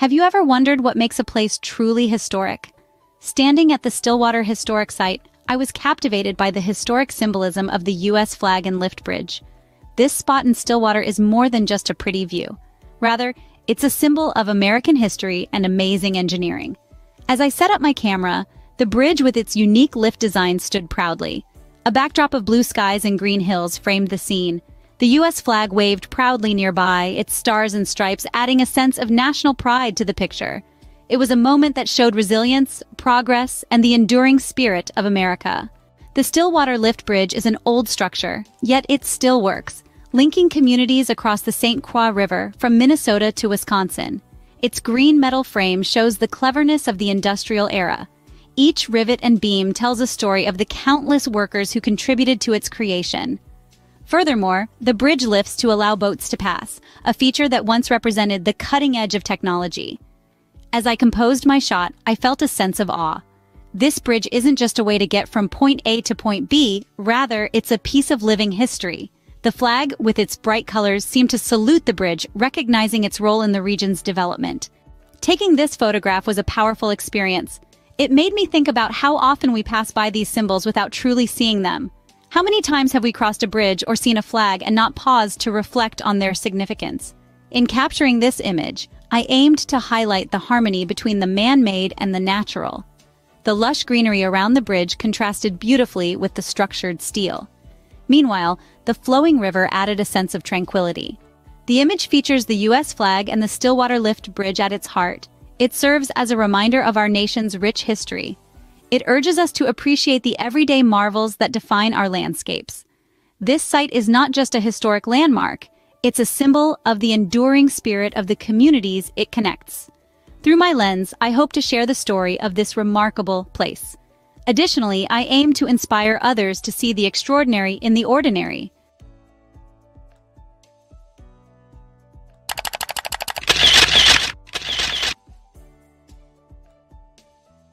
Have you ever wondered what makes a place truly historic? Standing at the Stillwater Historic Site, I was captivated by the historic symbolism of the U.S. flag and lift bridge. This spot in Stillwater is more than just a pretty view. Rather, it's a symbol of American history and amazing engineering. As I set up my camera, the bridge with its unique lift design stood proudly. A backdrop of blue skies and green hills framed the scene, the U.S. flag waved proudly nearby, its stars and stripes adding a sense of national pride to the picture. It was a moment that showed resilience, progress, and the enduring spirit of America. The Stillwater Lift Bridge is an old structure, yet it still works, linking communities across the St. Croix River from Minnesota to Wisconsin. Its green metal frame shows the cleverness of the industrial era. Each rivet and beam tells a story of the countless workers who contributed to its creation. Furthermore, the bridge lifts to allow boats to pass, a feature that once represented the cutting edge of technology. As I composed my shot, I felt a sense of awe. This bridge isn't just a way to get from point A to point B, rather, it's a piece of living history. The flag, with its bright colors, seemed to salute the bridge, recognizing its role in the region's development. Taking this photograph was a powerful experience. It made me think about how often we pass by these symbols without truly seeing them. How many times have we crossed a bridge or seen a flag and not paused to reflect on their significance? In capturing this image, I aimed to highlight the harmony between the man-made and the natural. The lush greenery around the bridge contrasted beautifully with the structured steel. Meanwhile, the flowing river added a sense of tranquility. The image features the U.S. flag and the Stillwater Lift Bridge at its heart. It serves as a reminder of our nation's rich history, it urges us to appreciate the everyday marvels that define our landscapes. This site is not just a historic landmark, it's a symbol of the enduring spirit of the communities it connects. Through my lens, I hope to share the story of this remarkable place. Additionally, I aim to inspire others to see the extraordinary in the ordinary.